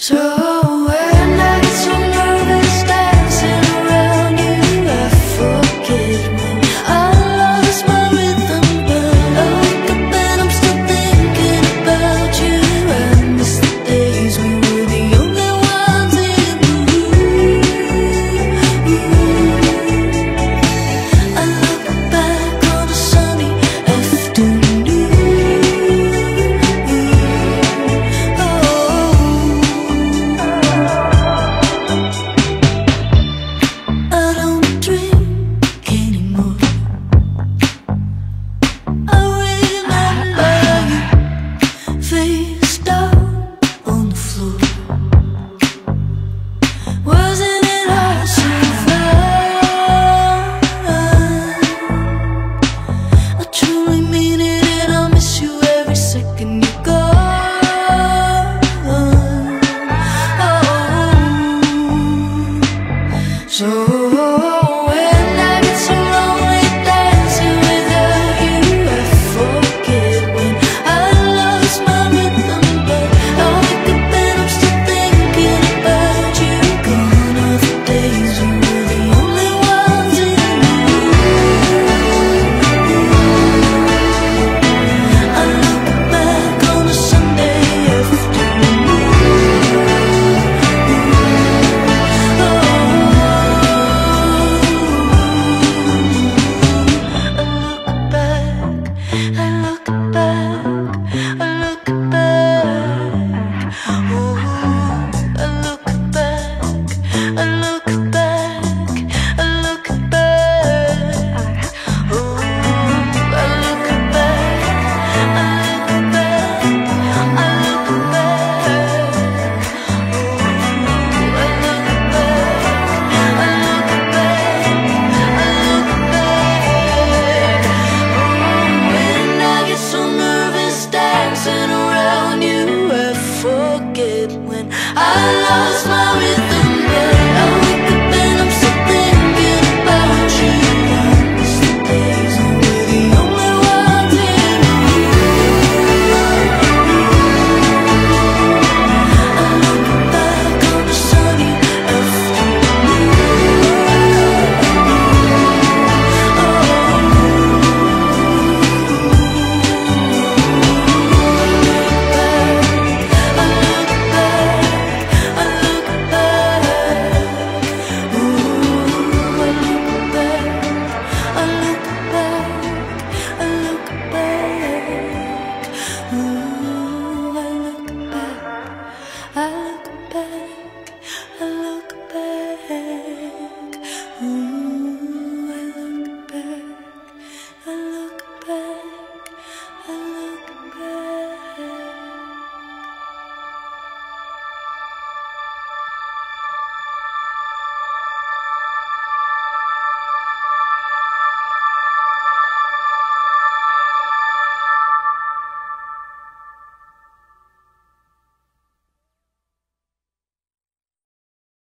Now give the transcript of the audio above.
I